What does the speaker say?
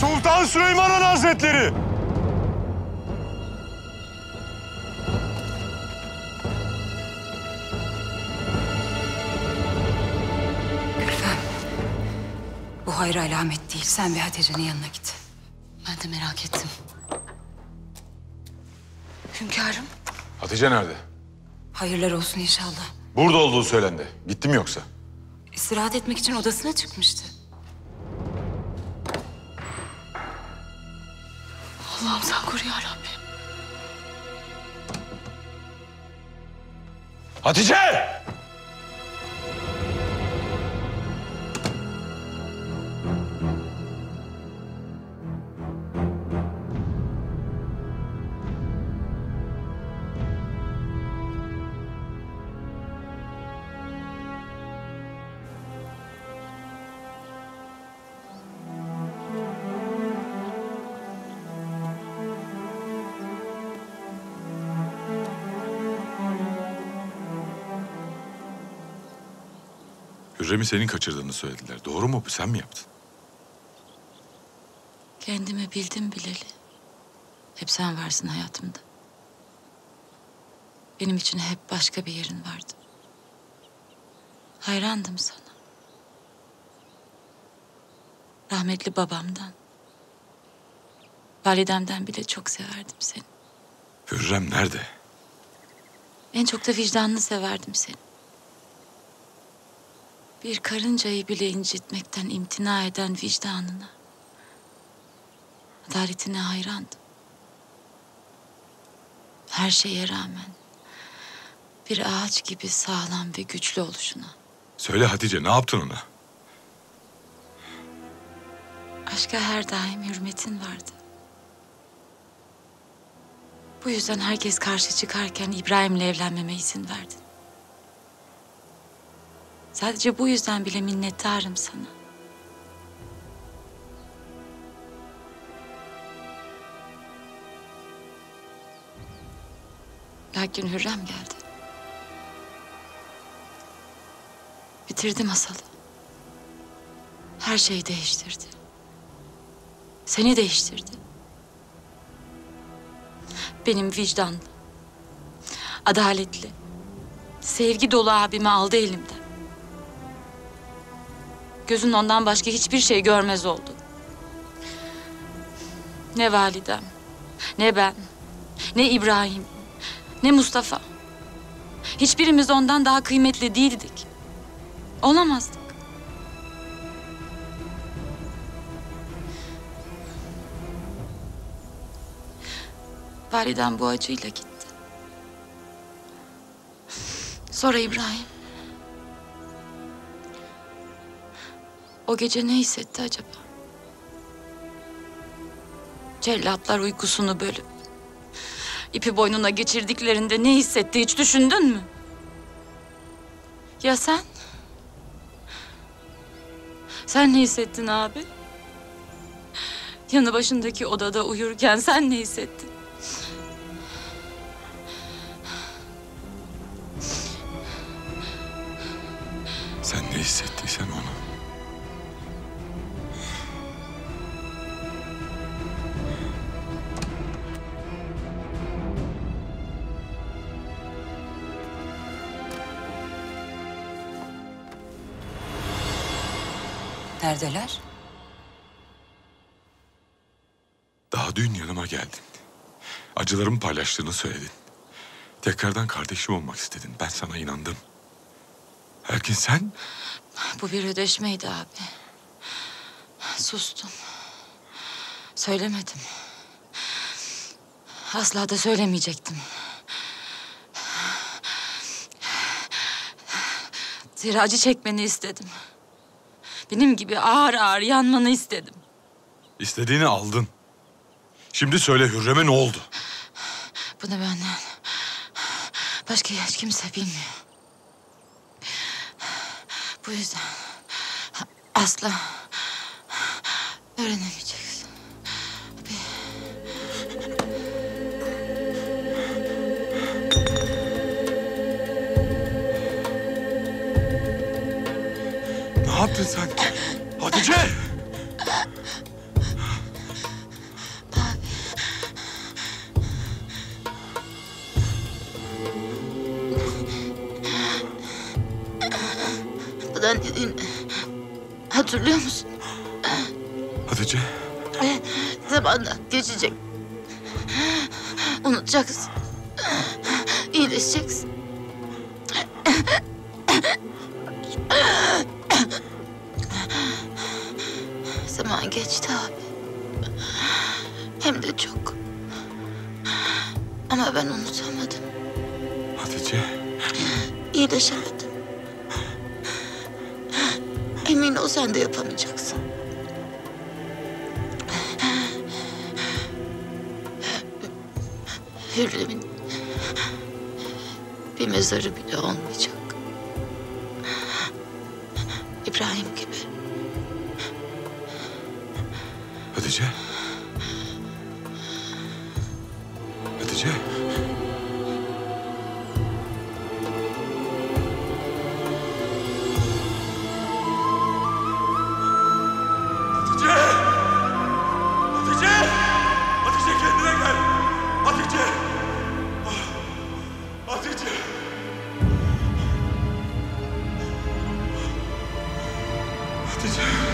Sultan Süleyman Hazretleri! Bu hayır alamet değil. Sen ve Hatice'nin yanına git. Ben de merak ettim. Hünkârım. Hatice nerede? Hayırlar olsun inşallah. Burada olduğu söylendi. Gitti mi yoksa? İstirahat etmek için odasına çıkmıştı. Allah'ım sen koru ya Rabbim. Hatice! Hürrem'i senin kaçırdığını söylediler. Doğru mu? Sen mi yaptın? Kendimi bildim bileli. Hep sen varsın hayatımda. Benim için hep başka bir yerin vardı. Hayrandım sana. Rahmetli babamdan, validemden bile çok severdim seni. Hürrem nerede? En çok da vicdanını severdim seni. Bir karıncayı bile incitmekten imtina eden vicdanına, adaletine hayrandım. Her şeye rağmen bir ağaç gibi sağlam ve güçlü oluşuna, Söyle Hatice ne yaptın ona? aşka her daim hürmetin vardı. Bu yüzden herkes karşı çıkarken İbrahim'le evlenmeme izin verdin. Sadece bu yüzden bile minnettarım sana. Lakin Hürrem geldi. Bitirdi masalı. Her şeyi değiştirdi. Seni değiştirdi. Benim vicdanlı, adaletli, sevgi dolu abimi aldı elimden. Gözün ondan başka hiçbir şey görmez oldu. Ne validem, ne ben, ne İbrahim, ne Mustafa. Hiçbirimiz ondan daha kıymetli değildik. Olamazdık. Validem bu acıyla gitti. Sonra İbrahim. O gece ne hissetti acaba? Cellatlar uykusunu bölüp ipi boynuna geçirdiklerinde ne hissetti hiç düşündün mü? Ya sen? Sen ne hissettin abi? Yanı başındaki odada uyurken sen ne hissettin? Neredeler? Daha dün yanıma geldin. Acılarımı paylaştığını söyledin. Tekrardan kardeşim olmak istedin. Ben sana inandım. Lakin sen Bu bir ödeşmeydi abi. Sustum. Söylemedim. Asla da söylemeyecektim. Zira acı çekmeni istedim. Benim gibi ağır ağır yanmanı istedim. istediğini aldın. Şimdi söyle Hürrem'e ne oldu? Bunu benden başka hiç kimse bilmiyor. Bu yüzden asla öğrenemeyeceksin. Ne yaptın sen? Hatice! Buradan dediğini hatırlıyor musun? Hatice! Zamanla geçecek. Unutacaksın. İyileşeceksin. Geçti abi. Hem de çok. Ama ben unutamadım. Hatice! İyileşemedim. Emin ol sen de yapamayacaksın. Hürrem'in bir mezarı bile olmayacak. Hatice! Hatice! Hatice!